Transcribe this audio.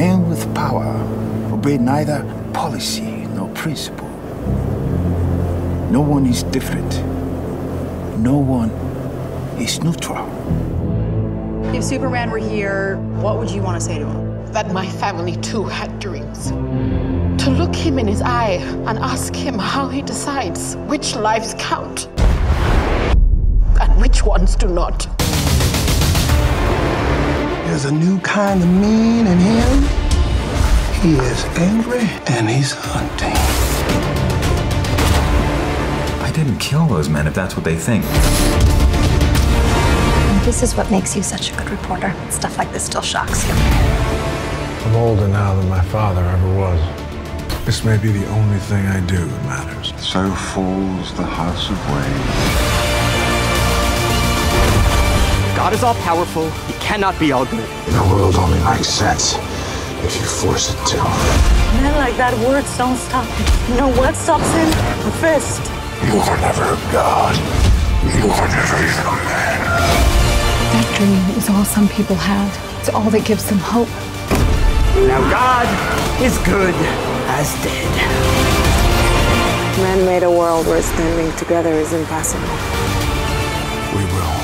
Men with power obey neither policy nor principle. No one is different. No one is neutral. If Superman were here, what would you want to say to him? That my family too had dreams. To look him in his eye and ask him how he decides which lives count and which ones do not. There's a new kind of mean in him. He is angry and he's hunting. I didn't kill those men if that's what they think. This is what makes you such a good reporter. Stuff like this still shocks you. I'm older now than my father ever was. This may be the only thing I do that matters. So falls the house of Wayne. God is all powerful. He cannot be all good. The world only makes sense if you force it to. Men like that, words don't stop him. You know what stops him? A fist. You were never a god. You were never even a man. That dream is all some people have. It's all that gives them hope. Now God is good as dead. Man made a world where standing together is impossible. We will.